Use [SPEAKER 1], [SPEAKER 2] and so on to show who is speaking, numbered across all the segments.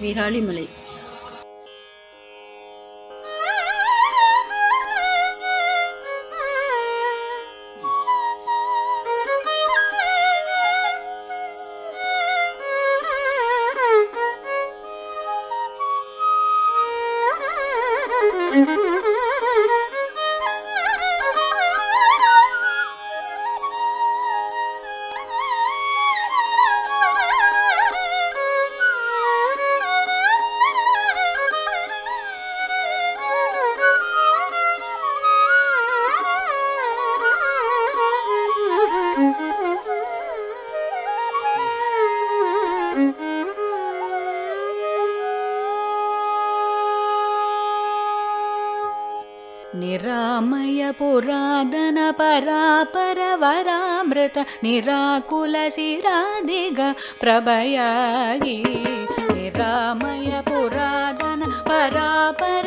[SPEAKER 1] வீராளிமலை
[SPEAKER 2] निरामय पुरादन परापरवरामृत निराकुलशिरादिग प्रभयागी निरामय पुरादन परापरवरामृत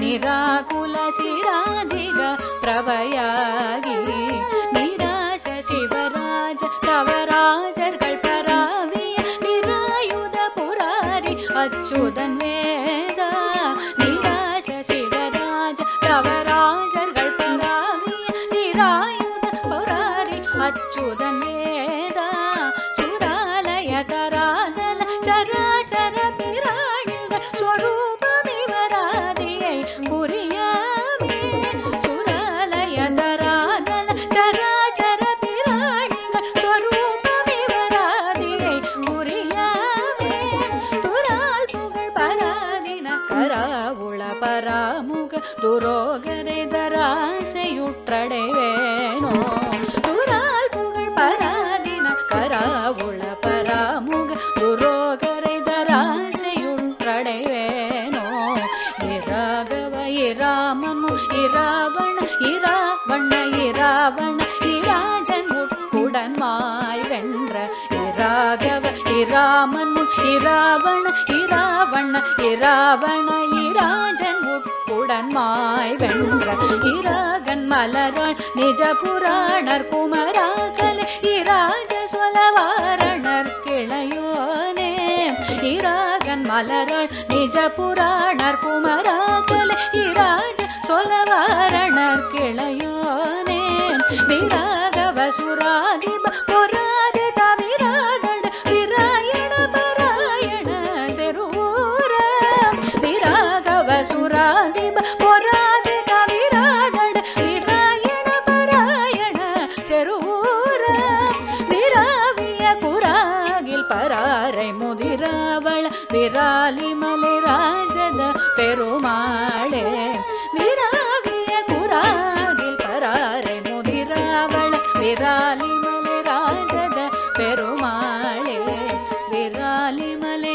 [SPEAKER 2] निराकुलशिरादिग प्रभयागी Come கராவுள பராமுக துரோகரை தராசையுற்றடைவேனோ துரால் புகழ் பராதின கராவுள பராமுக துரோகரை தராசையுற்றடைவேனோ இராகவ இராமனு இராவண இராமனு இராவண இராவண இராவண இராஜன் உட்புடன் மாய் வென்ற இராகன் மலரான் நிஜ புராணர் குமராகலை இராஜ சொலவாரணர் கிளையோனே. இராகன் மலரான் நிஜ புராணர் குமராகலை பராரை मोदिरव விராலி மலைராஜத பெருமாளே விராகிய குராகில் பராரை परारारारारे விராலி மலைராஜத பெருமாளே விராலி மலை